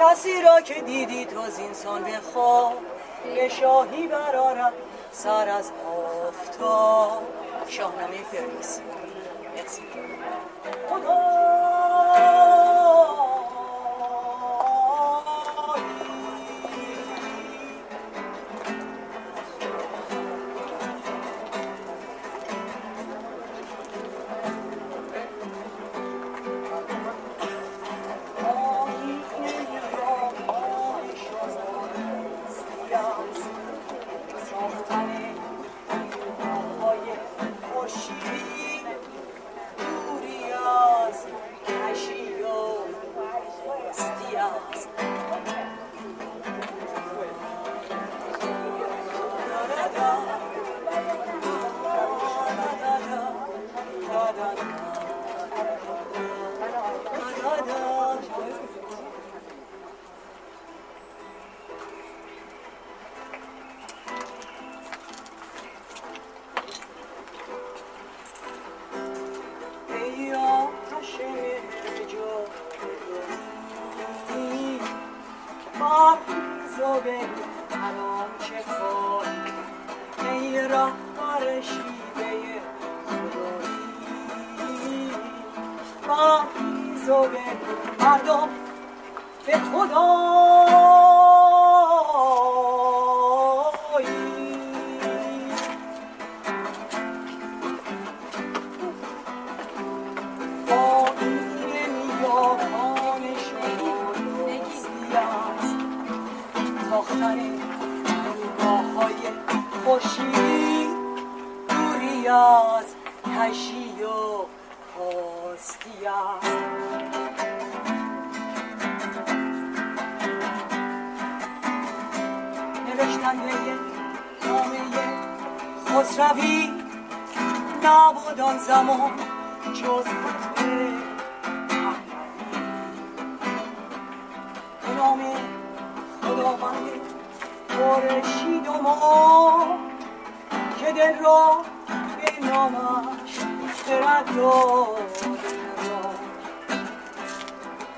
کسی را که دیدی تو زینسان به خواب به شاهی برارم سر از آفتاب. شاهنامه فردوسی. مرسی. خدا شیوه ما میزوره مردم به خدا از کشی و خواستی نوشتنده نامه خسروی نبود آن زمان جز خطبه به نام خداوند خورشید و ما که دل را نماش نامش خرد را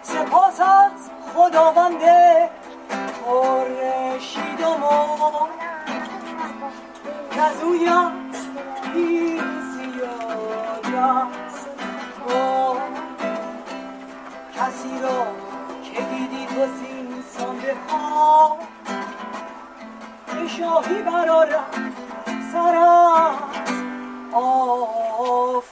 سپاس از خداوند خورشیدم و نزوی است پیر کسی رو که دیدی تو زینسان بخواه به شاهی برارم سرم of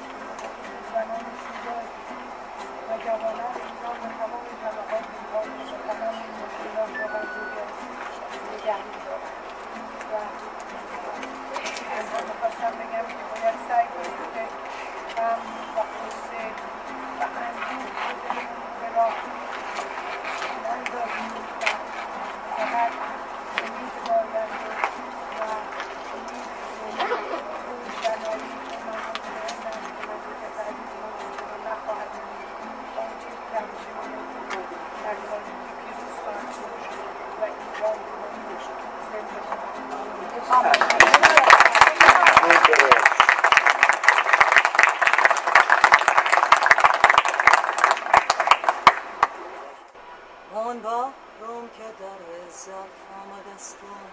que آن بهرم که در ظرف آمدستم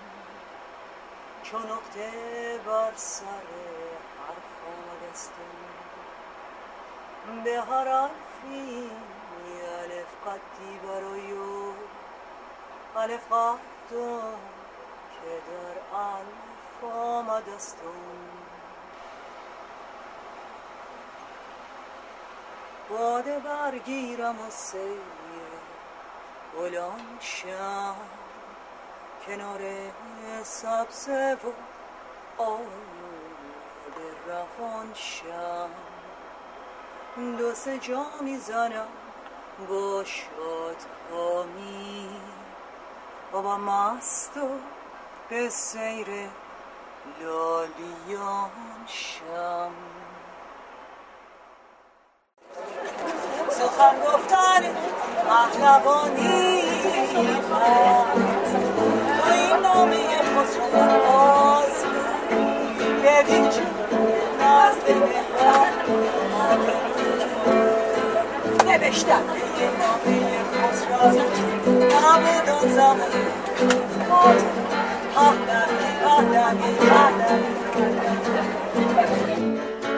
چون نقطه بر حرف آمدستم به هر حرفی الف قدی برای الف قدم که در الف آمدستم باده برگیرم و سیر گلان شم کنار سبزه و آب روان شم. دو سه جا می‌زنم با بابا مست و به سیر لالیان شم. سخن گفتن پهلوانی تو این نامه خسرو باز ببین چه نزد مهران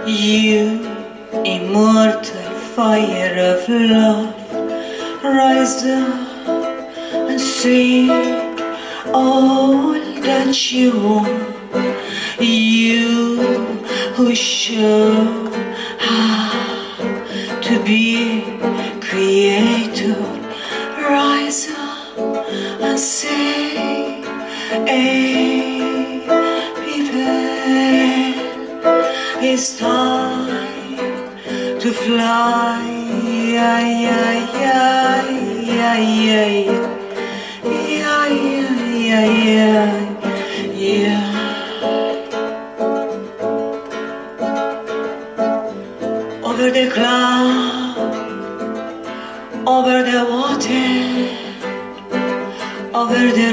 You, immortal fire of love, rise up and see all that you want. You who show how and sing. Hey, people, it's time to fly. Yeah, yeah, yeah, yeah, yeah,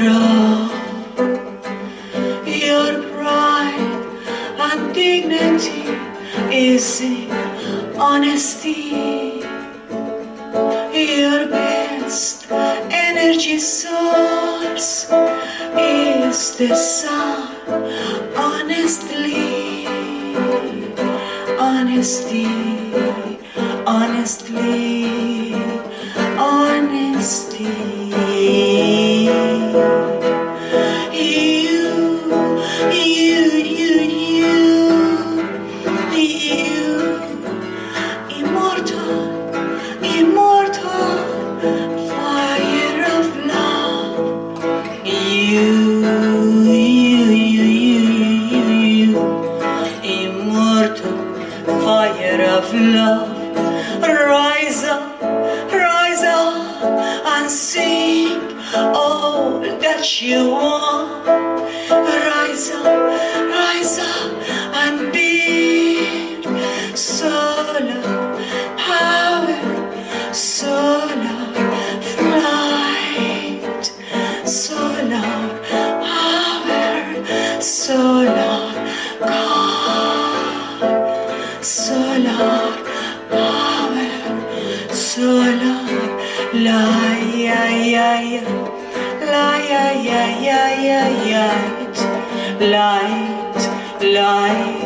road. Your pride and dignity is in honesty. Your best energy source is the sun. Honestly, honesty, honestly, honesty. Fire of love. Rise up, rise up and sing all that you want. Rise up, rise up La ya ya ya, la ya ya ya ya light, light, light.